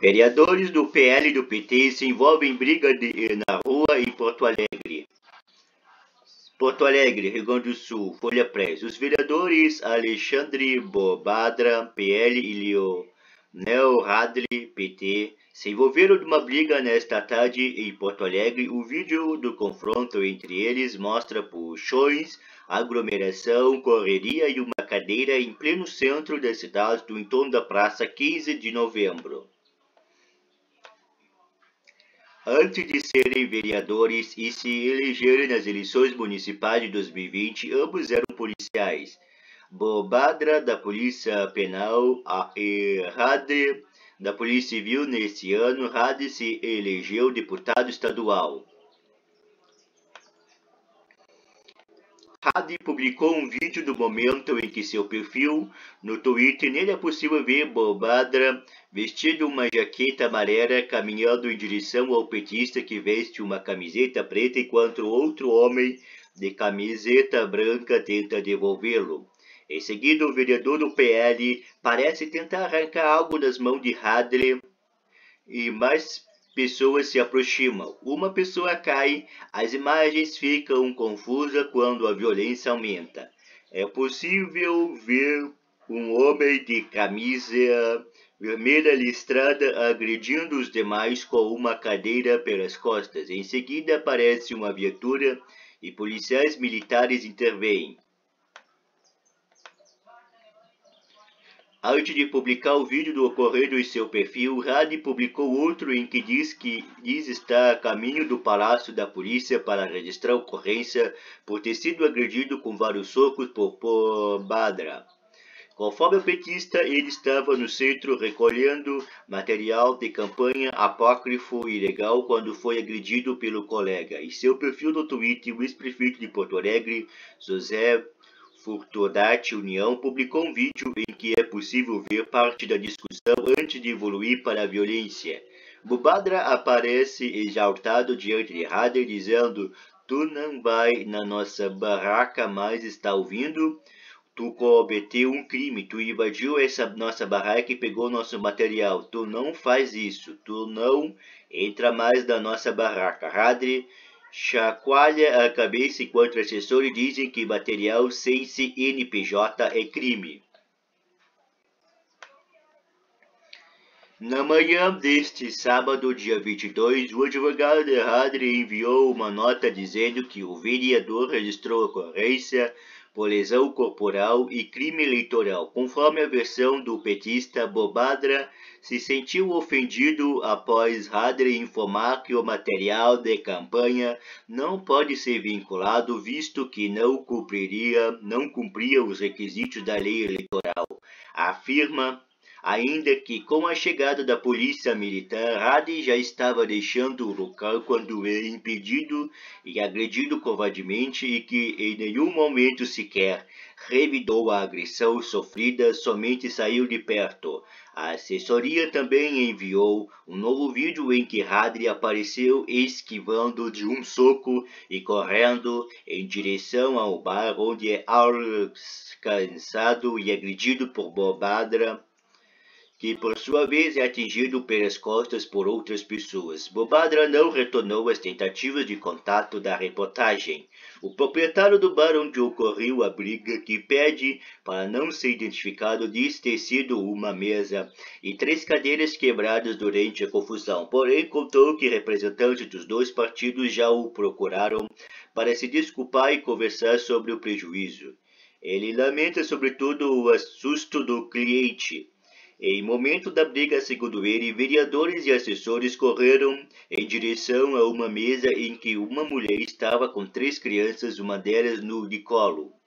Vereadores do PL e do PT se envolvem em briga de, na rua em Porto Alegre. Porto Alegre, Rio Grande do Sul, Folha Press. Os vereadores Alexandre Bobadra, PL e Leonel Radley, PT, se envolveram numa briga nesta tarde em Porto Alegre. O vídeo do confronto entre eles mostra puxões, aglomeração, correria e uma cadeira em pleno centro da cidade do entorno da Praça 15 de Novembro. Antes de serem vereadores e se elegerem nas eleições municipais de 2020, ambos eram policiais. Bobadra, da Polícia Penal, e Hade, da Polícia Civil. Neste ano, Hade se elegeu deputado estadual. Hadi publicou um vídeo do momento em que seu perfil no Twitter nele é possível ver Bobadra vestido uma jaqueta amarela caminhando em direção ao petista que veste uma camiseta preta enquanto outro homem de camiseta branca tenta devolvê-lo. Em seguida, o vereador do PL parece tentar arrancar algo das mãos de Hadley e mais pessoas se aproximam. Uma pessoa cai, as imagens ficam confusas quando a violência aumenta. É possível ver um homem de camisa vermelha listrada agredindo os demais com uma cadeira pelas costas. Em seguida aparece uma viatura e policiais militares intervêm. Antes de publicar o vídeo do ocorrido em seu perfil, Radi publicou outro em que diz que diz estar a caminho do palácio da polícia para registrar ocorrência por ter sido agredido com vários socos por, por Badra. Conforme o petista, ele estava no centro recolhendo material de campanha apócrifo e ilegal quando foi agredido pelo colega. Em seu perfil no Twitter, o ex-prefeito de Porto Alegre, José Furtodati União publicou um vídeo em que é possível ver parte da discussão antes de evoluir para a violência. Bubadra aparece exaltado diante de Hader dizendo Tu não vai na nossa barraca mais está ouvindo? Tu cometeu um crime, tu invadiu essa nossa barraca e pegou nosso material. Tu não faz isso, tu não entra mais na nossa barraca. Hadri chacoalha a cabeça enquanto assessores dizem que material sem CNPJ é crime. Na manhã deste sábado, dia 22, o advogado de Hadri enviou uma nota dizendo que o vereador registrou ocorrência por lesão corporal e crime eleitoral. Conforme a versão do petista, Bobadra se sentiu ofendido após Hadri informar que o material de campanha não pode ser vinculado, visto que não cumpriria, não cumpria os requisitos da lei eleitoral. Afirma ainda que com a chegada da polícia militar, Hadi já estava deixando o local quando é impedido e agredido covardemente e que em nenhum momento sequer revidou a agressão sofrida, somente saiu de perto. A assessoria também enviou um novo vídeo em que Hadri apareceu esquivando de um soco e correndo em direção ao bar onde é alcançado e agredido por Bobadra que por sua vez é atingido pelas costas por outras pessoas. Bobadra não retornou às tentativas de contato da reportagem. O proprietário do bar onde ocorreu a briga, que pede para não ser identificado, diz ter sido uma mesa e três cadeiras quebradas durante a confusão. Porém, contou que representantes dos dois partidos já o procuraram para se desculpar e conversar sobre o prejuízo. Ele lamenta sobretudo o assusto do cliente em momento da briga, segundo ele, vereadores e assessores correram em direção a uma mesa em que uma mulher estava com três crianças, uma delas no de colo.